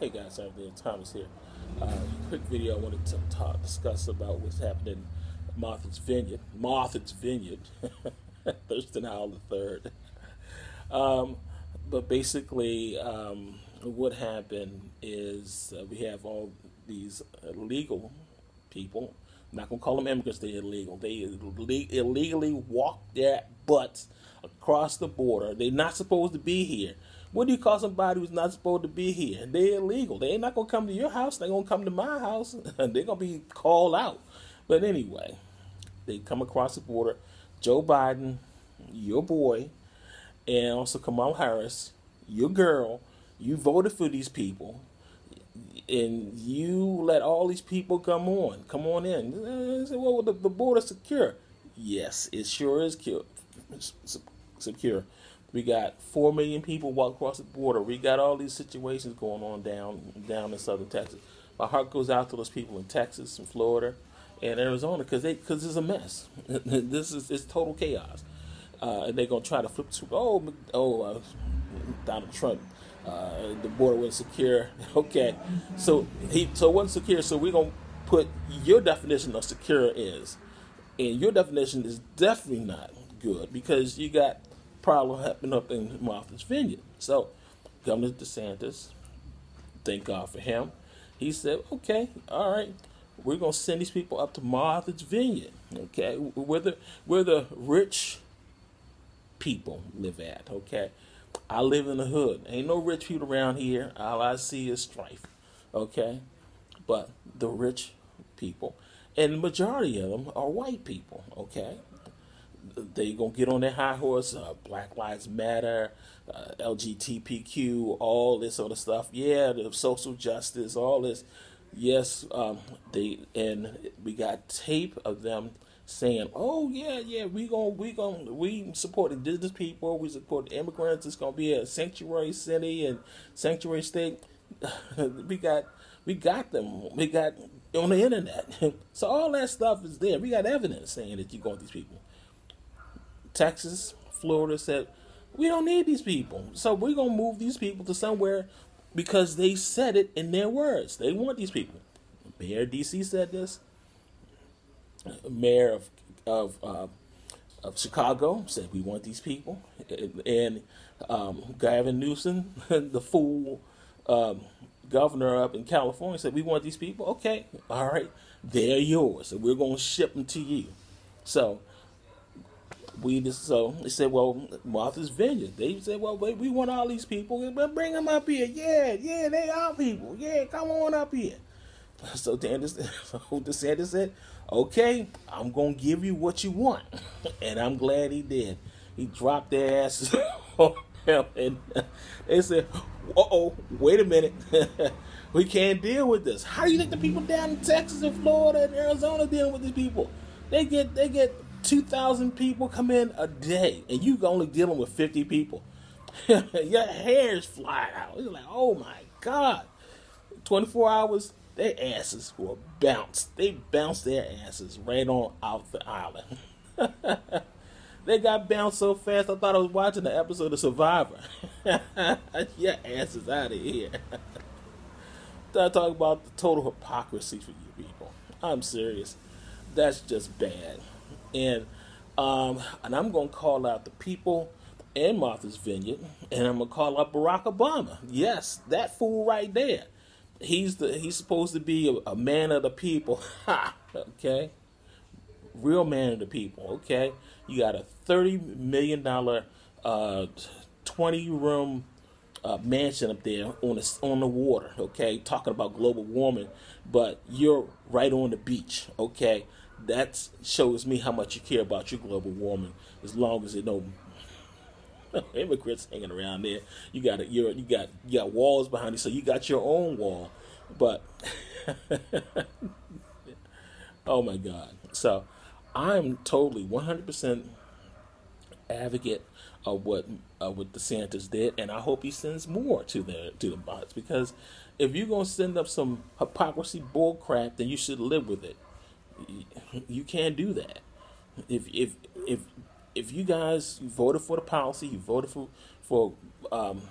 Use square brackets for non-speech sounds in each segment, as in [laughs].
Hey guys, everything Thomas here. Uh, quick video I wanted to talk, discuss about what's happening in Martha's Vineyard. Martha's Vineyard, [laughs] Thurston Howell third. Um, but basically, um, what happened is uh, we have all these illegal people. I'm not gonna call them immigrants; they're illegal. They illegally walk their butts across the border. They're not supposed to be here what do you call somebody who's not supposed to be here? They're illegal. They ain't not gonna come to your house. They're gonna come to my house, [laughs] they're gonna be called out. But anyway, they come across the border. Joe Biden, your boy, and also Kamala Harris, your girl. You voted for these people, and you let all these people come on, come on in. Say, well, the, the border secure. Yes, it sure is secure. We got four million people walk across the border. We got all these situations going on down down in southern Texas. My heart goes out to those people in Texas and Florida and Arizona because they because it's a mess. [laughs] this is it's total chaos. Uh, and they're gonna try to flip. to Oh, oh, uh, Donald Trump. Uh, the border wasn't secure. [laughs] okay, so he so it wasn't secure. So we're gonna put your definition of secure is, and your definition is definitely not good because you got problem happened up in Martha's Vineyard. So, Governor DeSantis, thank God for him, he said, okay, all right, we're going to send these people up to Martha's Vineyard, okay, where the, where the rich people live at, okay. I live in the hood. Ain't no rich people around here. All I see is strife, okay. But the rich people, and the majority of them are white people, okay they gonna get on their high horse. Uh, Black Lives Matter, uh, LGBTQ, all this sort of stuff. Yeah, the social justice, all this. Yes, um, they and we got tape of them saying, "Oh yeah, yeah, we gonna we gonna we support indigenous people, we support immigrants. It's gonna be a sanctuary city and sanctuary state." [laughs] we got we got them. We got on the internet. [laughs] so all that stuff is there. We got evidence saying that you got these people. Texas, Florida said, we don't need these people. So we're going to move these people to somewhere because they said it in their words. They want these people. Mayor DC said this. Mayor of of uh, of Chicago said we want these people, and um, Gavin Newsom, [laughs] the fool um, governor up in California, said we want these people. Okay, all right, they're yours, and we're going to ship them to you. So we just so they said, well, Martha's Vineyard. They said, well, wait, we want all these people, but bring them up here. Yeah, yeah, they are people. Yeah, come on up here. [laughs] So DeSantis, [laughs] so DeSantis said, okay, I'm gonna give you what you want, [laughs] and I'm glad he did. He dropped their asses on him, and they said, oh, wait a minute. we can't deal with this. How do you think the people down in Texas and Florida and Arizona dealing with these people? They get they get 2,000 people come in a day, and you only dealing with 50 people. [laughs] Your hair's flying out. You're like, oh my God. 24 hours, their asses will bounce. They bounce their asses right on out the island. [laughs] they got bounced so fast, I thought I was watching the episode of Survivor. [laughs] Your ass is out of here. I talk about the total hypocrisy for you people. I'm serious. That's just bad and um, and I'm going to call out the people in Martha's Vineyard, and I'm going to call out Barack Obama. Yes, that fool right there. He's the he's supposed to be a, a man of the people. [laughs] Ha, okay, real man of the people. Okay, you got a thirty million dollar, uh, twenty room. Uh, mansion up there on the on the water, okay, talking about global warming, but you're right on the beach, okay that shows me how much you care about your global warming. As long as it no [laughs] immigrants hanging around there, you got it. You you got you got walls behind you, so you got your own wall. But [laughs] oh my God! So I'm totally 100 percent advocate of what uh, what DeSantis did, and I hope he sends more to the to the bots because if you're gonna send up some hypocrisy bull crap, then you should live with it you can't do that. If if if if you guys voted for the policy, you voted for for um,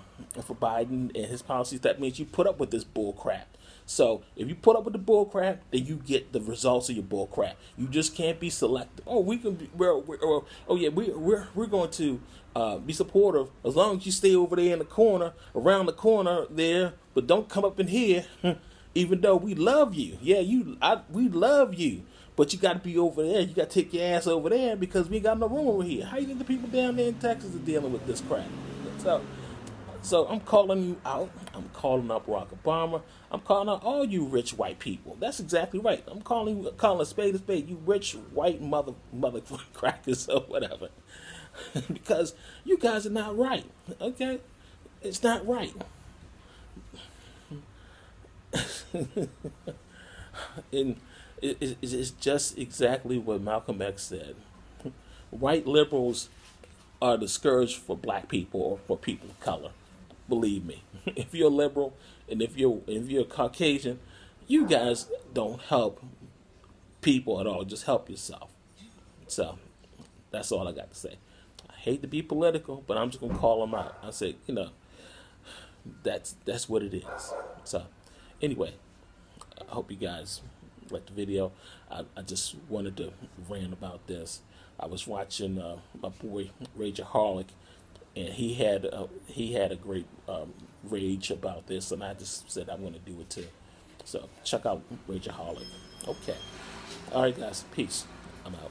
for Biden and his policies, that means you put up with this bull crap. So if you put up with the bull crap, then you get the results of your bull crap. You just can't be selective. Oh, we can be. We're, we're, oh yeah, we, we're we're going to uh, be supportive as long as you stay over there in the corner, around the corner there, but don't come up in here. [laughs] Even though we love you, yeah, you, I, we love you, but you got to be over there. You got to take your ass over there because we ain't got no room over here. How you think the people down there in Texas are dealing with this crap? So so I'm calling you out. I'm calling up Barack Obama. I'm calling out all you rich white people. That's exactly right. I'm calling you calling a spade a spade. You rich white mother mother crackers [laughs] or whatever, [laughs] because you guys are not right. Okay, it's not right. [laughs] and it, it, it's just exactly what Malcolm X said. White liberals are the scourge for black people or for people of color. Believe me, [laughs] if you're a liberal and if you're if you're Caucasian, you guys don't help people at all. Just help yourself. So that's all I got to say. I hate to be political, but I'm just gonna call them out. I said, you know, that's that's what it is. So anyway, I hope you guys liked the video. I, I just wanted to rant about this. I was watching uh, my boy Rageaholic and he had a, he had a great um, rage about this, and I just said I'm going to do it too. So check out Rageaholic. Okay. All right, guys. Peace. I'm out.